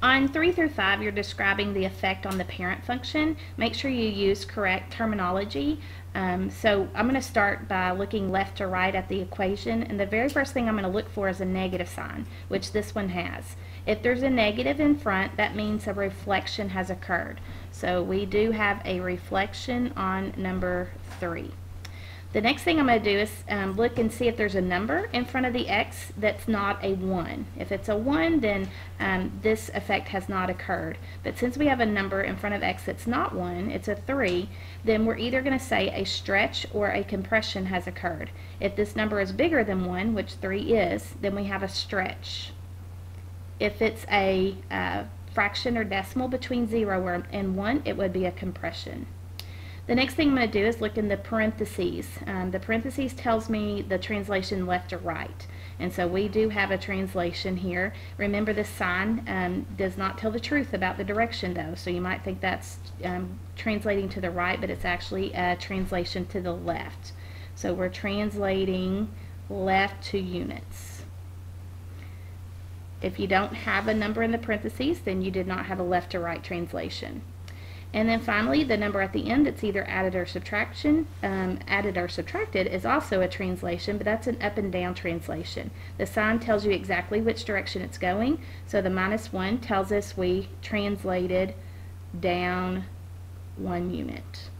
On 3 through 5, you're describing the effect on the parent function. Make sure you use correct terminology. Um, so I'm going to start by looking left to right at the equation, and the very first thing I'm going to look for is a negative sign, which this one has. If there's a negative in front, that means a reflection has occurred. So we do have a reflection on number 3. The next thing I'm going to do is um, look and see if there's a number in front of the x that's not a 1. If it's a 1, then um, this effect has not occurred. But since we have a number in front of x that's not 1, it's a 3, then we're either going to say a stretch or a compression has occurred. If this number is bigger than 1, which 3 is, then we have a stretch. If it's a uh, fraction or decimal between 0 and 1, it would be a compression. The next thing I'm going to do is look in the parentheses. Um, the parentheses tells me the translation left or right. And so we do have a translation here. Remember this sign um, does not tell the truth about the direction though. So you might think that's um, translating to the right, but it's actually a translation to the left. So we're translating left two units. If you don't have a number in the parentheses, then you did not have a left to right translation. And then finally, the number at the end that's either added or subtraction, um, added or subtracted is also a translation, but that's an up and down translation. The sign tells you exactly which direction it's going. So the minus one tells us we translated down one unit.